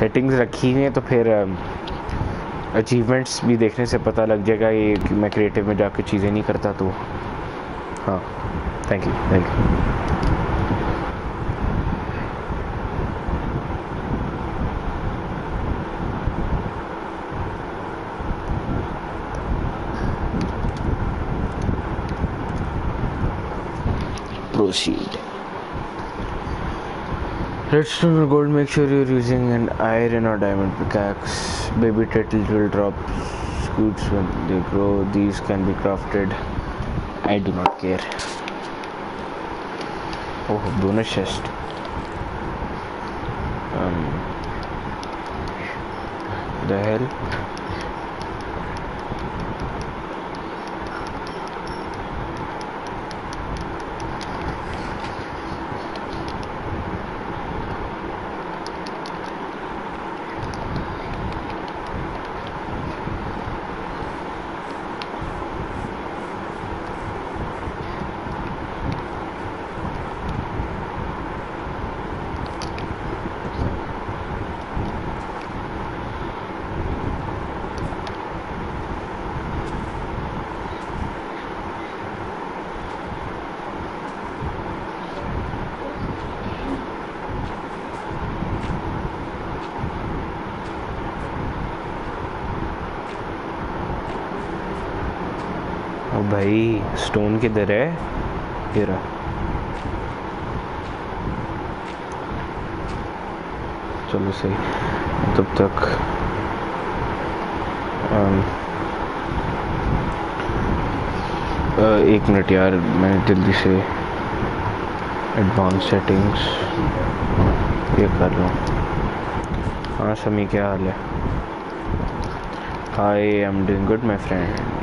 Settings रखी हैं तो फिर अचीवमेंट्स भी देखने से पता लग जाएगा ये कि मैं क्रिएटिव में जाकर चीज़ें नहीं करता तो। हाँ thank you thank you proceed. Redstone or gold make sure you're using an iron or diamond pickaxe. Baby turtles will drop scoots when they grow. These can be crafted. I do not care. Oh bonus chest. Um the hell भाई stone किधर है? रहा। चलो सही। तब तक अम, अ, एक minute यार मैं जल्दी से एडवांस सेटिंग्स ये कर लूँ हाँ। समी क्या हाल है? Hi I am doing good my friend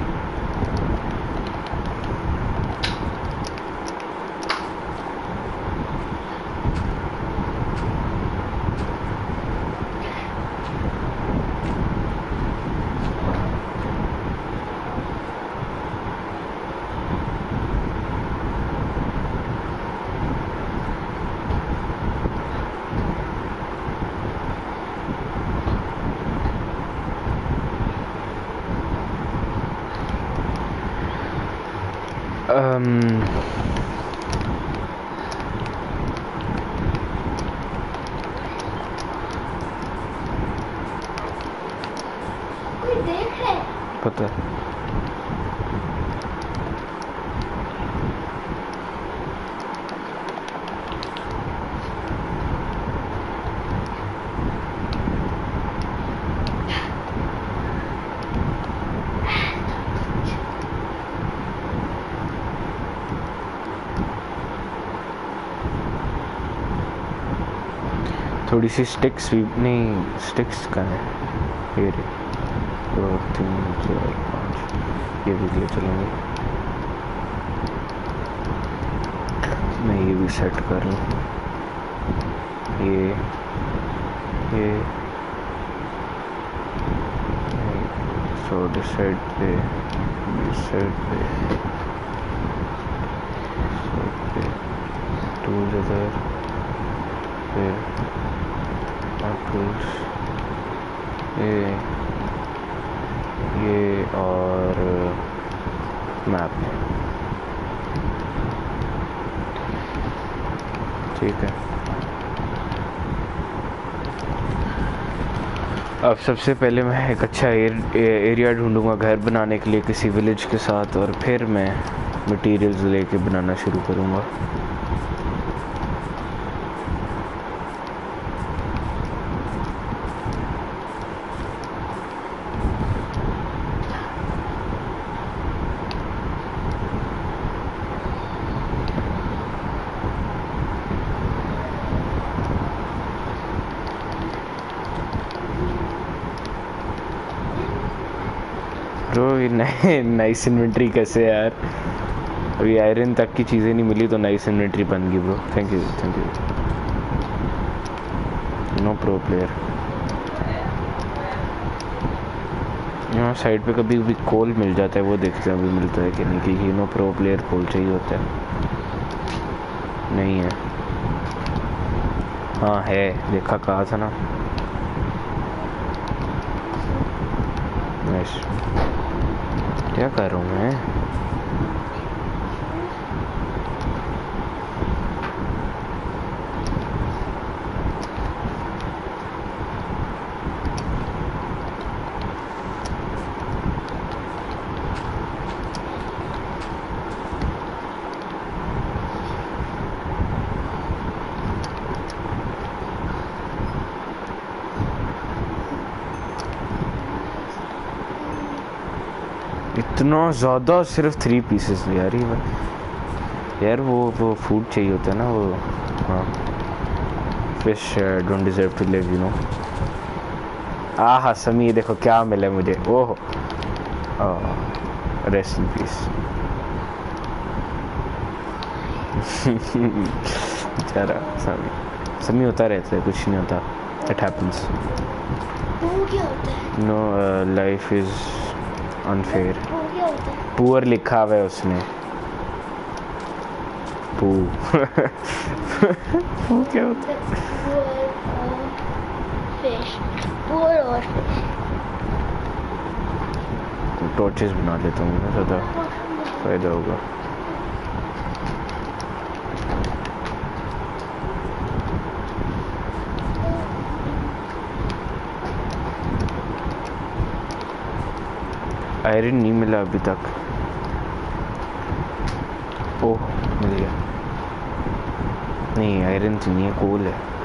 थोड़ी सी स्टिक्स भी नहीं स्टिक्स का है। ये रे दो, तीन, चार, पाँच। ये भी ले चलेंगे। मैं ये भी सेट कर लूँ। ये ये। सो साइड पे साइड पे। पे। इधर फिर टूल्स ये ये और मैप ठीक है। अब सबसे पहले मैं एक अच्छा एर, एरिया ढूंढूँगा घर बनाने के लिए किसी विलेज के साथ और फिर मैं मटेरियल्स लेके बनाना शुरू करूँगा ब्रो ये नए नाइस इन्वेंट्री कैसे यार? अभी आयरन तक की चीज़ें नहीं मिली तो नाइस इन्वेंट्री बन गई bro thank you thank you no pro player यहाँ साइड पे कभी कभी कोल मिल जाता है, वो देखते हैं, अभी मिलता है कि नहीं, कि नो प्रो प्लेयर कोल चाहिए होता है। नहीं है। हाँ है। देखा, कहा था ना। नाइस क्या कर मैं? इतना ज़्यादा सिर्फ़ थ्री पीसेस यार ये मैं- यार वो वो फ़ूड चाहिए होता है ना वो हाँ। Fish don't deserve to live you know aha Sami ये देखो क्या मिला मुझे। ओह। रेस्ट इन पीस बेचारा समी समी होता रहता है कुछ नहीं होता। इट हैपेंस है? नो लाइफ इज़ अनफेयर है पुअर लिखा हुआ है उसने। पू। पू क्या होता है? टॉर्चेस बना लेता हूँ ना ज़्यादा फ़ायदा होगा। आयरन नहीं मिला अभी तक ओह मिल गया नहीं आयरन तो नहीं है कोल है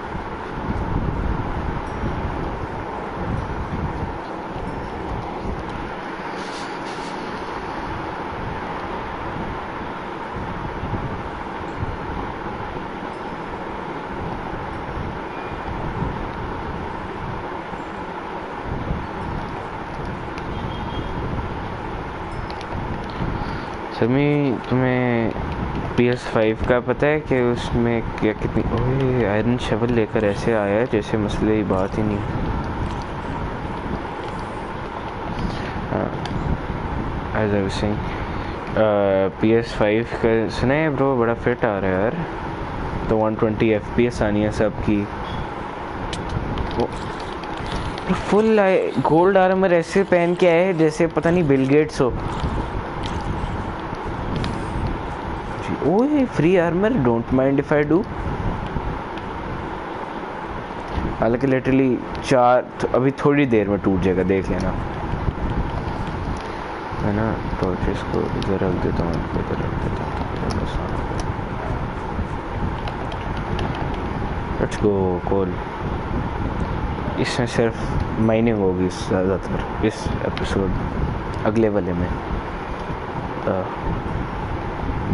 समी तुम्हें पी एस फाइव का पता है कि उसमें क्या कितनी ओए आयरन शवल लेकर ऐसे आया है, जैसे मसले की बात ही नहीं। As I sing P S five का, सुना है ब्रो बड़ा फिट आ रहा है यार। तो 120 ट्वेंटी एफ़ पी एस आनी है सबकी। फुल गोल्ड आर्मर ऐसे पहन के आए जैसे पता नहीं बिल गेट्स हो। ओए free armour don't mind if I do हालाँकि लिटरली चार तो अभी थोड़ी देर में टूट जाएगा, देख लेना। है ना? तो इसको इधर रख देता हूँ, इधर रख देता हूँ लेट्स गो कॉल इसमें सिर्फ़ माइनिंग होगी ज़्यादातर, इस एपिसोड अगले वाले में।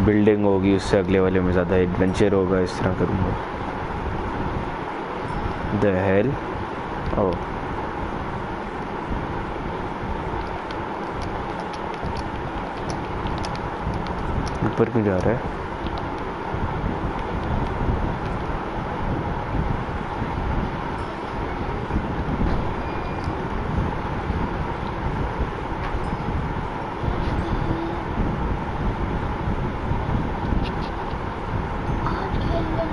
बिल्डिंग होगी, उससे अगले वाले में ज़्यादा एडवेंचर होगा, इस तरह करूँगा। द हेल ओ ऊपर क्यों जा रहा है आज खेलना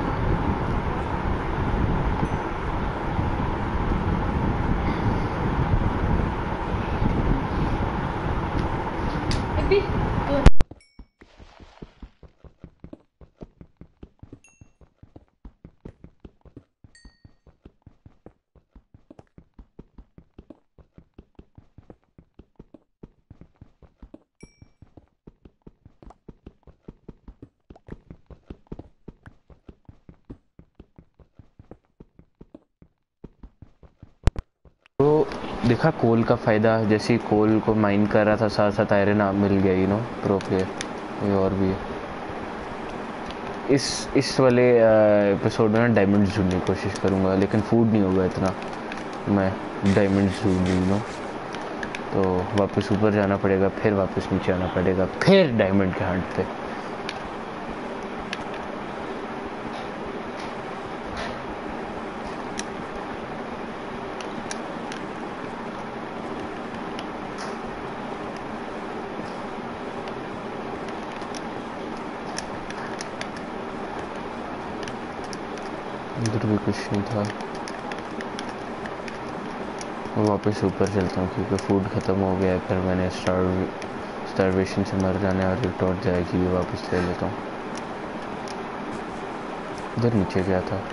तो देखा कोल का फ़ायदा, जैसे कोल को माइन कर रहा था साथ साथ आयरन आ मिल गया यू नो प्रो प्लेयर ये और भी है। इस इस वाले एपिसोड में ना डायमंड्स ढूँढने की कोशिश करूँगा, लेकिन फ़ूड नहीं होगा इतना। मैं डायमंड्स ढूंढ यू नो तो वापस ऊपर जाना पड़ेगा, फिर वापस नीचे आना पड़ेगा, फिर डायमंड के हंट पे। भी नहीं था। मैं वापस ऊपर चलता हूँ क्योंकि फ़ूड ख़त्म हो गया है, फिर मैंने स्टार स्टारवेशन से मर जाने और रिटॉर्ट जाएगी, ये वापस ले लेता हूँ। इधर नीचे गया था।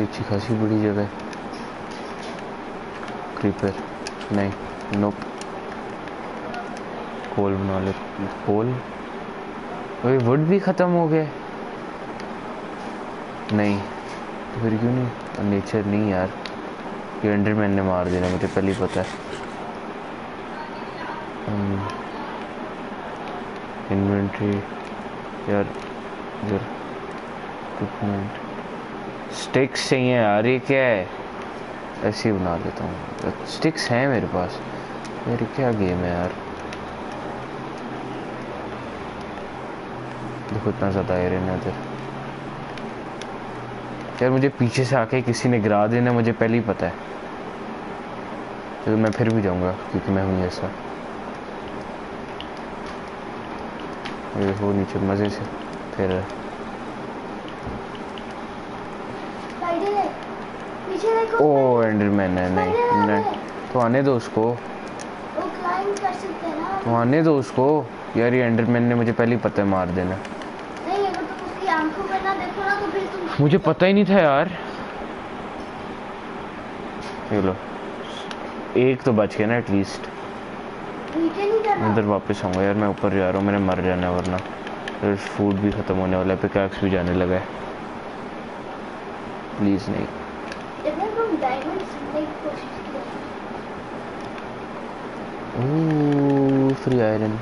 अच्छी खासी बड़ी जगह क्रीपर नहीं नोप कोल बना ले कोल वही वुड भी ख़त्म हो गए नहीं तो फिर क्यों नहीं? नेचर नहीं यार। ये अंडरमैन ने मार देना मुझे पहले ही पता है। इन्वेंट्री यार, इधर इक्विपमेंट स्टिक्स चाहिए यार, ये क्या है? ऐसे ही बना लेता हूँ। स्टिक्स हैं मेरे पास। यार क्या गेम है यार? देखो इतना ज़्यादा आयरन है इधर। यार मुझे पीछे से आके किसी ने गिरा देना मुझे पहले ही पता है। तो मैं फिर भी जाऊँगा क्योंकि मैं हूँ ऐसा। हो नीचे मज़े से फिर। ओ एंडरमैन है नहीं नहीं। तो आने दो उसको। वो कर सकते ना। तो आने दो उसको। यार ये एंडरमैन ने मुझे पहले ही पता है मार देना नहीं अगर तुम उसकी आँखों में ना देखो ना तो फिर तुम मुझे पता ही नहीं था यार। ये लो। एक तो बच गया ना एटलीस्ट अंदर वापस आऊँगा यार मैं ऊपर जा रहा हूँ मैंने मर जाना है वरना। फिर फ़ूड भी ख़त्म होने वाला है पिकैक्स भी जाने लगा है। प्लीज़ नहीं। फ्री आयरन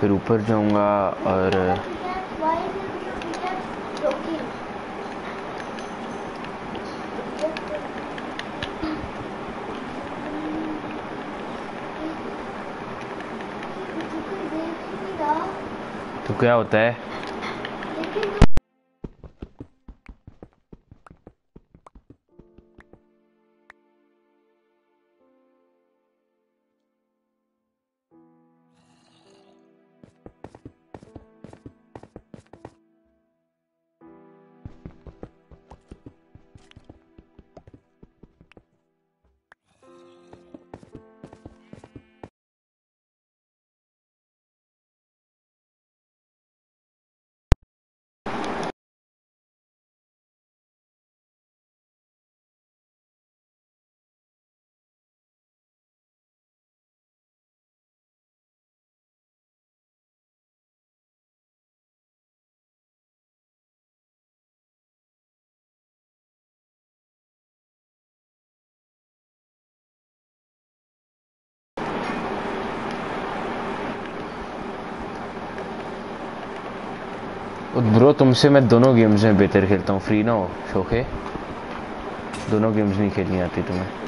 फिर ऊपर जाऊँगा और तो क्या होता है? ब्रो, तुमसे मैं दोनों गेम्स में बेहतर खेलता हूँ। फ्री ना हो, शोके दोनों गेम्स नहीं खेलनी आती तुम्हें।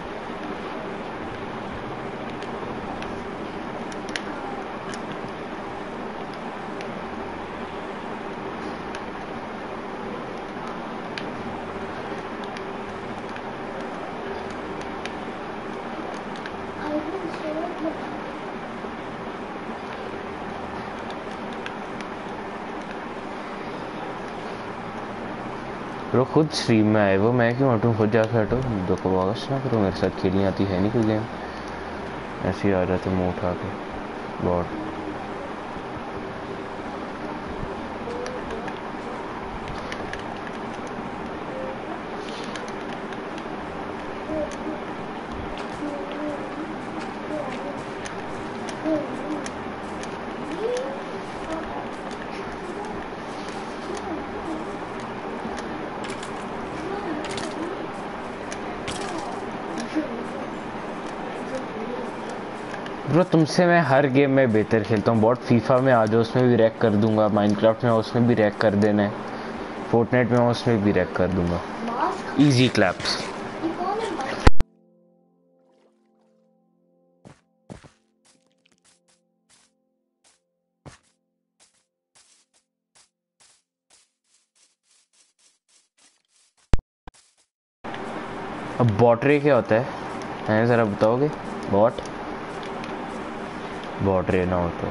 ब्रो खुद स्ट्रीम में आए वो मैं क्यों हटूँ? खुद जाकर हटो। देखो, वापस ना करो, मेरे साथ खेलनी आती है नहीं कोई गेम ऐसे ही आ जाते मुँह उठा के। बहुत ब्रो, तुमसे मैं हर गेम में बेहतर खेलता हूँ। बहुत फीफा में आ जाओ उसमें भी रैक कर दूँगा माइनक्राफ्ट में उसमें भी रैक कर देना है। फोर्टनाइट में उसमें भी रैक कर दूँगा। इजी क्लैप्स अब बॉटरी क्या होता है? ज़रा बताओगे? बॉट बॉटरे ना हो तो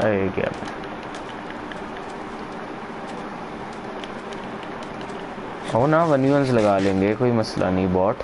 अरे क्या हो ना वन लगा लेंगे कोई मसला नहीं बॉट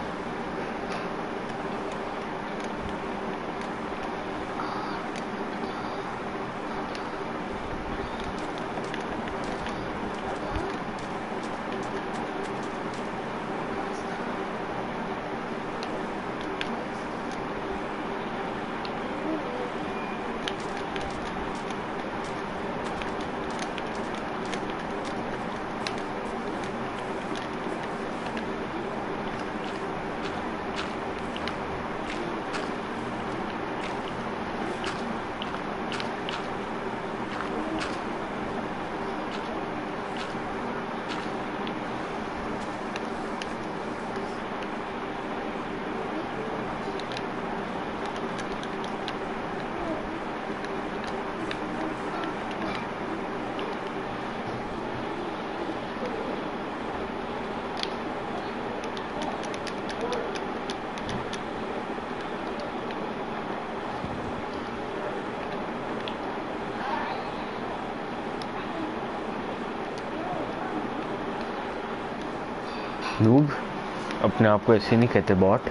अपने आप को ऐसे नहीं कहते बॉट।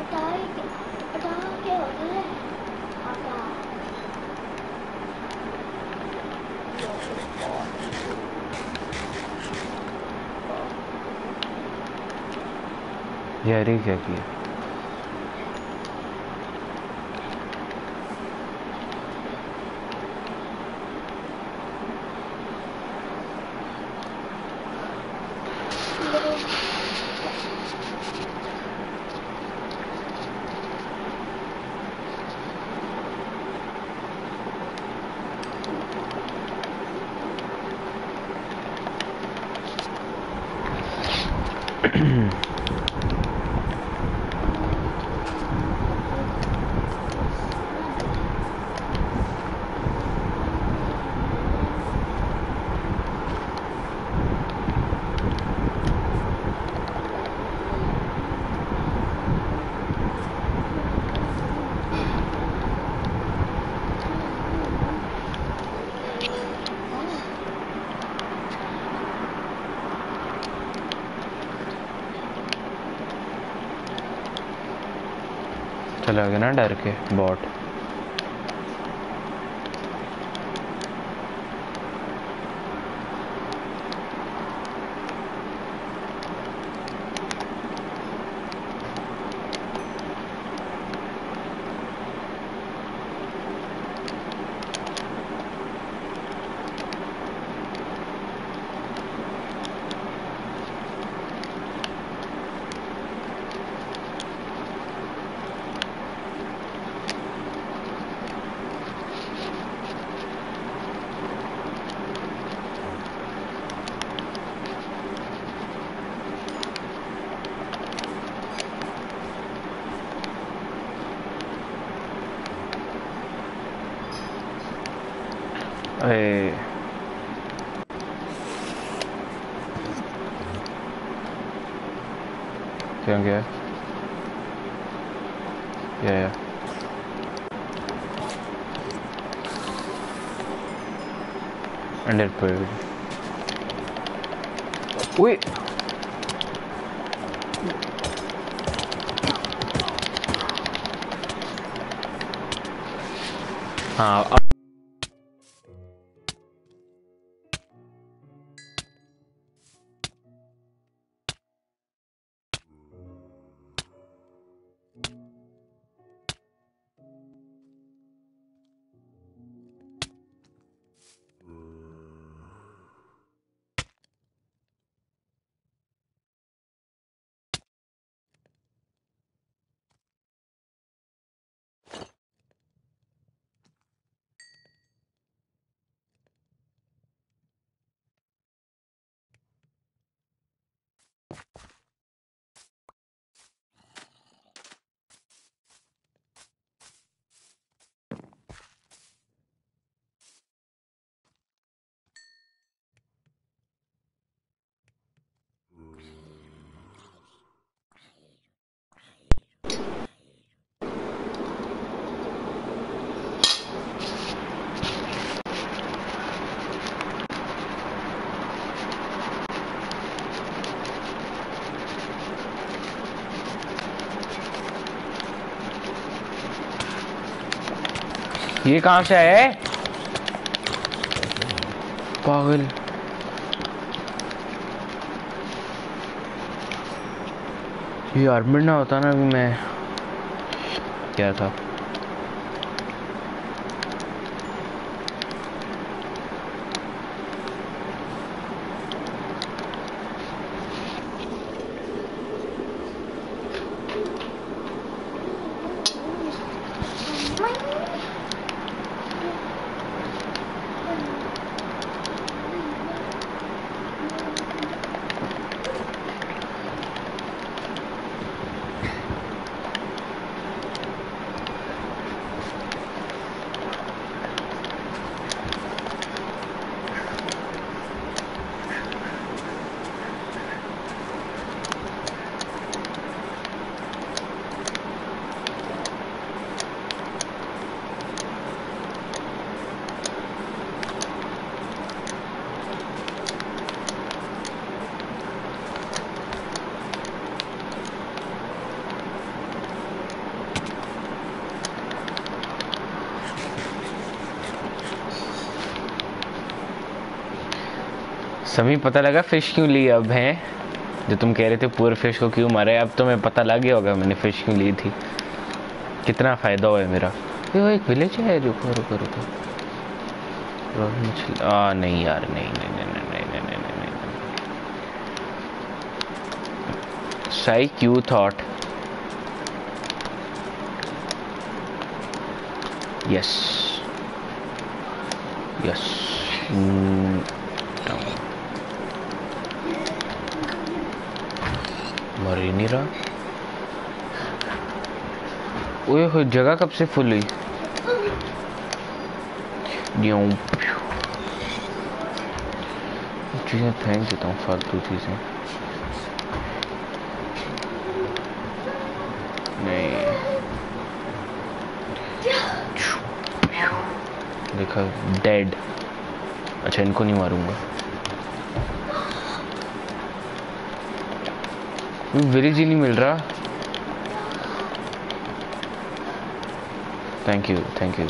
अटाई के अटा के होते हैं अटा यार ये क्या किया चला गया ना डर के बॉट हाँ you ये कहाँ से है? पागल। ये आर्मिड ना होता ना अभी मैं क्या था? सभी पता लगा फ़िश क्यों ली अब, है? जो तुम कह रहे थे पूरे फ़िश को क्यों मारे, अब तो मैं पता लग गया होगा मैंने फ़िश क्यों ली थी। कितना फ़ायदा हुआ है मेरा। ये वो एक विलेज है, रुको रुको रुको। आ, नहीं यार, नहीं नहीं नहीं नहीं नहीं नहीं नहीं नहीं नहीं। Sike you thought yes yes मर नहीं रहा ओए हो जगह कब से फुल हुई। चीज़ें फेंक देता हूँ फालतू चीज़ें। नहीं। देखा डेड अच्छा इनको नहीं मारूँगा। विलेज ही नहीं मिल रहा। थैंक यू थैंक यू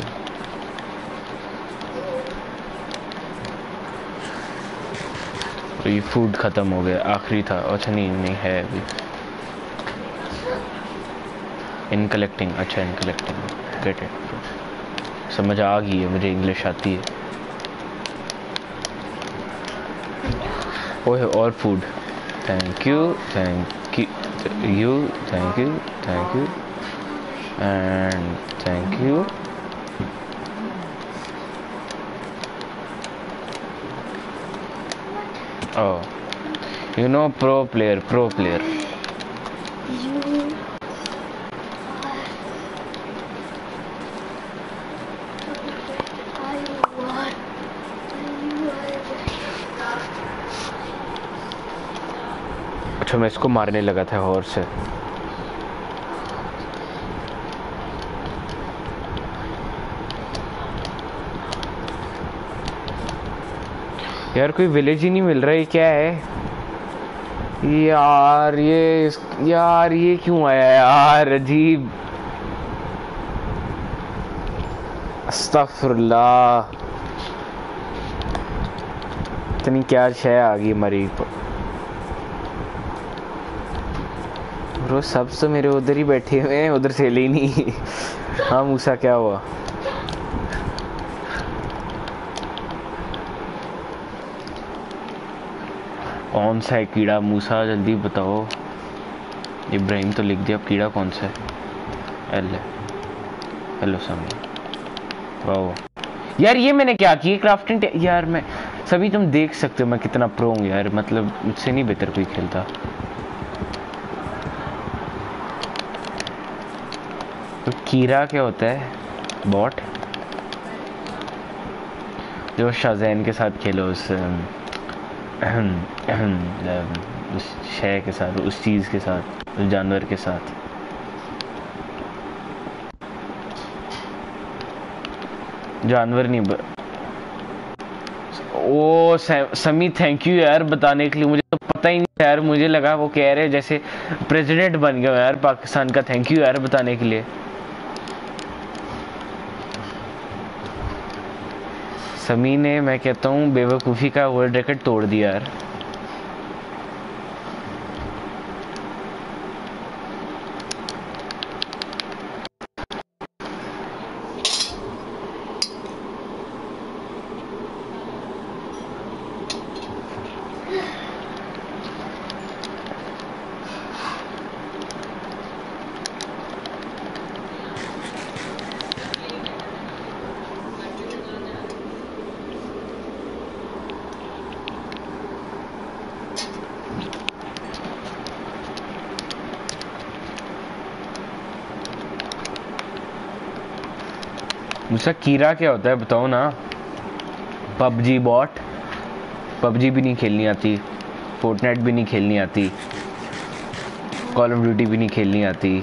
तो ये फ़ूड ख़त्म हो गया, आखिरी था अच्छा नहीं नहीं है अभी। इन कलेक्टिंग अच्छा इन कलेक्टिंग गेट इट समझ आ गई है, मुझे इंग्लिश आती है। ओह और food thank you thank you you thank you thank you and thank you. Oh you know pro player pro player. मैं इसको मारने लगा था और से। यार, कोई विलेज ही नहीं मिल रहा है क्या है? यार, ये यार, ये क्यों आया यार, अजीब। अस्तफुल्लाह इतनी क्या शय आ गई मरी ब्रो, सब तो मेरे उधर ही बैठे हुए हैं, उधर से ले नहीं। हाँ मूसा, क्या हुआ? कौन सा है कीड़ा? मूसा, जल्दी बताओ। इब्राहिम तो लिख दिया, अब कीड़ा कौन सा है? एल हेलो सामी वाह यार, ये मैंने क्या किया? क्राफ्टिंग यार, मैं सभी तुम देख सकते हो, मैं कितना प्रो हूँ यार। मतलब मुझसे नहीं बेहतर कोई खेलता। कीरा क्या होता है, बॉट, जो शाहजैन के साथ खेलो, उस उस शय के साथ, उस चीज़ के साथ, उस जानवर के साथ। जानवर नहीं, ब... ओ समी थैंक यू यार बताने के लिए, मुझे तो पता ही नहीं यार, मुझे लगा वो कह रहे जैसे प्रेसिडेंट बन गया यार, पाकिस्तान का थैंक यू यार बताने के लिए। समी ने मैं कहता हूँ बेवकूफ़ी का वर्ल्ड रिकॉर्ड तोड़ दिया यार। मुझसे कीरा क्या होता है बताओ ना? पबजी बॉट पबजी भी नहीं खेलनी आती फोर्टनाइट भी नहीं खेलनी आती कॉल ऑफ़ ड्यूटी भी नहीं खेलनी आती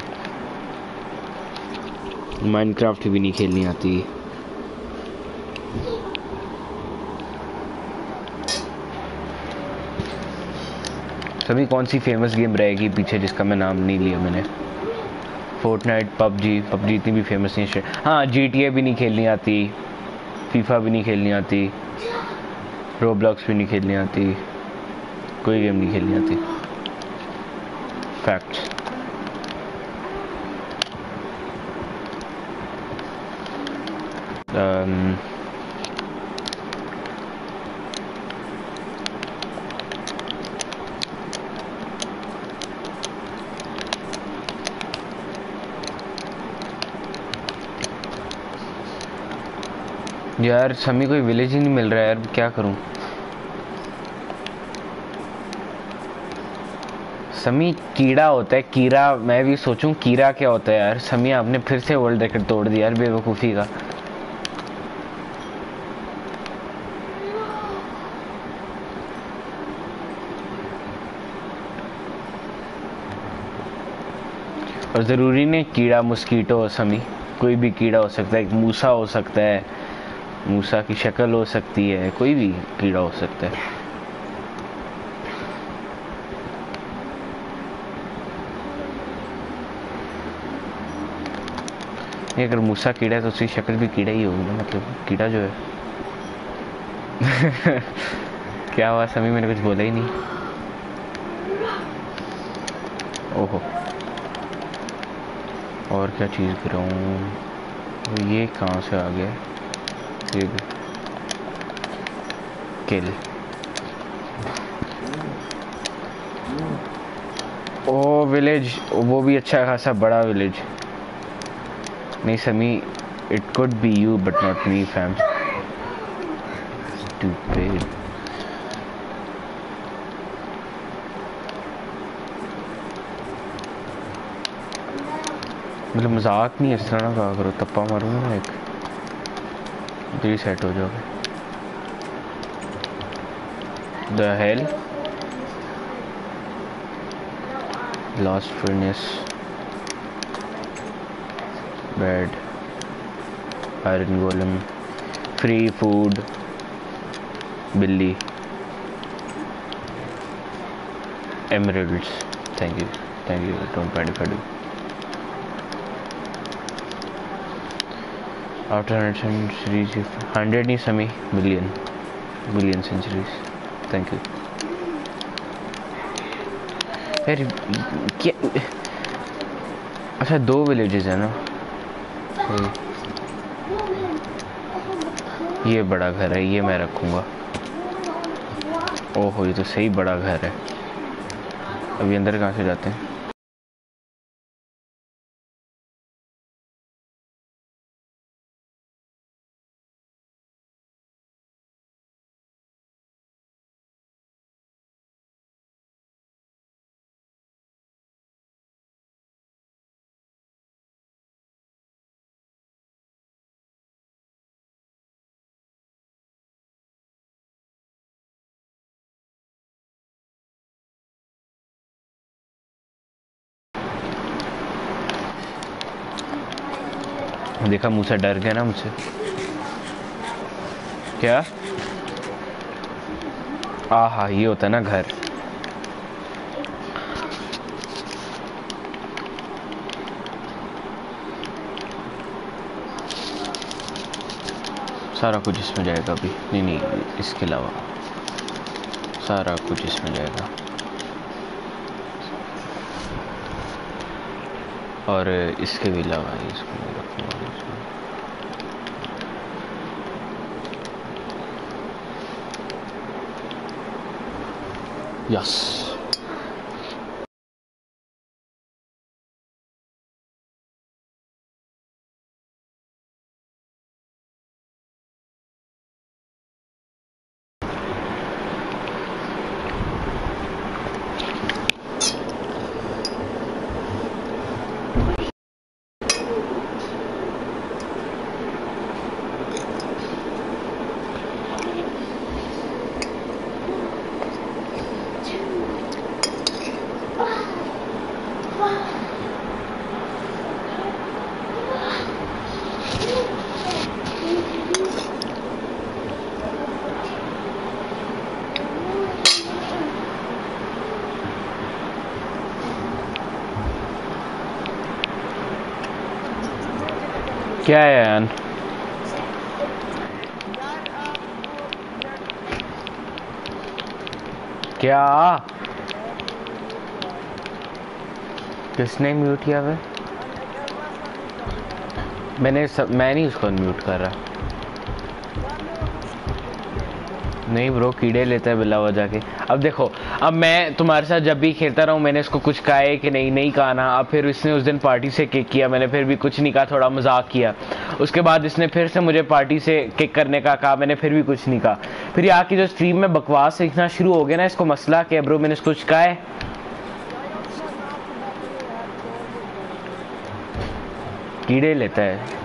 माइनक्राफ्ट भी नहीं खेलनी आती। सभी कौन सी फ़ेमस गेम रहेगी पीछे जिसका मैं नाम नहीं लिया मैंने? फोर्टनाइट पबजी पबजी इतनी भी फ़ेमस नहीं है हाँ जी टी ए भी नहीं खेलनी आती फीफा भी नहीं खेलनी आती रोब्लॉक्स भी नहीं खेलनी आती कोई गेम नहीं खेलनी आती। फैक्ट्स um, यार समी कोई विलेज ही नहीं मिल रहा है यार, क्या करूँ? समी कीड़ा होता है, कीड़ा, मैं भी सोचूं कीड़ा क्या होता है यार। समी, आपने फिर से वर्ल्ड रिकॉर्ड तोड़ दिया यार बेवकूफ़ी का। और ज़रूरी नहीं कीड़ा मस्कीटो समी, कोई भी कीड़ा हो सकता है, एक मूसा हो सकता है मूसा की शक्ल हो सकती है, कोई भी कीड़ा हो सकता है। अगर मूसा कीड़ा है तो उसकी शक्ल भी कीड़ा ही होगी ना मतलब कीड़ा जो है। क्या हुआ, समी, मैंने कुछ बोला ही नहीं। ओहो। और क्या चीज़ गिराऊँ ये कहाँ से आ गया? भी किल ओ विलेज वो भी अच्छा खासा बड़ा विलेज नहीं Sami it could be you but not me fam stupid. मतलब मज़ाक नहीं इस तरह ना कहा करो, तप्पा मारूँगा एक। तो सेट हो जाओगे। The hell last furnace bed iron golem free food बिल्ली emeralds thank you thank you don't mind after hundred centuries hundred नहीं Sami million million centuries thank you यार क्या अच्छा दो विलेजेस है ना? ये बड़ा घर है, ये मैं रखूँगा। ओहो, ये तो सही बड़ा घर है। अभी अंदर कहाँ से जाते हैं? देखा मुँह से डर गया ना मुझसे। क्या? आ हा ये होता है ना घर। सारा कुछ इसमें जाएगा अभी। नहीं नहीं, इसके अलावा। सारा कुछ इसमें जाएगा। और इसके भी अलावा इसको नहीं रखूँगा क्या है यान क्या? किसने म्यूट किया वे मैंने सब, मैं नहीं उसको म्यूट कर रहा। नहीं ब्रो कीड़े लेता है बिल्ला वजह के। अब देखो अब मैं तुम्हारे साथ जब भी खेलता रहा हूँ, मैंने इसको कुछ कहा है कि नहीं नहीं कहा ना। अब फिर इसने उस दिन पार्टी से किक किया, मैंने फिर भी कुछ नहीं कहा, थोड़ा मज़ाक किया। उसके बाद इसने फिर से मुझे पार्टी से किक करने का कहा, मैंने फिर भी कुछ नहीं कहा। फिर यहाँ की जो स्ट्रीम में बकवास सीखना शुरू हो गया ना, इसको मसला क्या ब्रो मैंने कुछ कहा है? कीड़े लेता है।